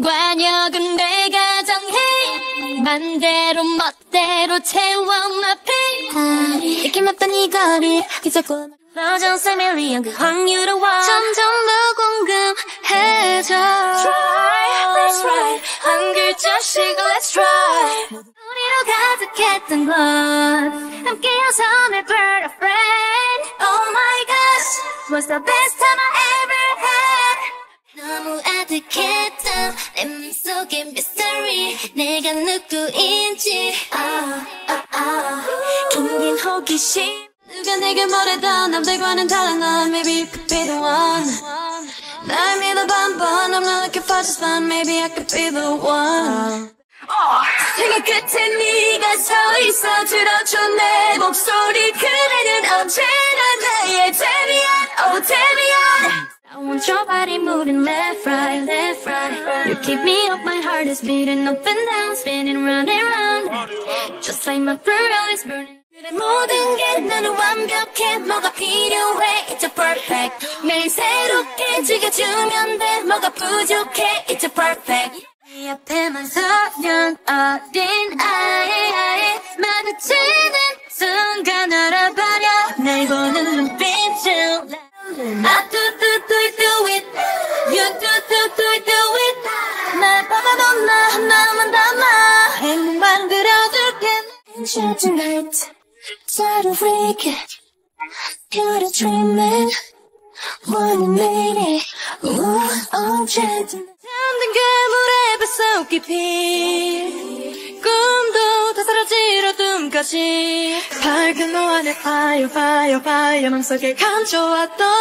관역은 내가 정해. 맘대로 멋대로 채워 마피 이렇게 맵던 이 거리 기적고 너전 세밀리언 그 확률와. 점점 더 궁금해져. Try, let's try. 한 글자씩 let's try. 우리로 가득했던 곳 함께 여선을 burn afraid Oh my gosh, was the best time? 너무 아득했던 내 맘속의 mystery. 내가 누구인지 아, 아, 아. 긴긴 호기심. 누가 내게 말해도 남들과는 달라 넌 Maybe you could be the one. 날 믿어봐 한번. I'm not looking for just fun Maybe I could be the one. 생각 끝에 네가 서 있어. 들어줘 내 목소리. 그대는 언제나 나의 데뷔한 oh 데 뷔한 I want your body moving left, right, left, right. You keep me up, my heart is beating up and down, spinning round and round. Just like my pearl is burning. 그래, 모든 게 나는 완벽해 뭐가 필요해 It's a perfect 매일 새롭게 즐겨주면 돼 뭐가 부족해 It's a perfect 네 앞에만 서면 어린 아이 마주치는 Enjoy tonight a freak You're a dreaming One lady Ooh, 언제든 잠든 그물에 뱃속 깊이 꿈도 다 사라질 어둠까지 밝은 노안에 파여 파여 파여 맘속에 감춰왔던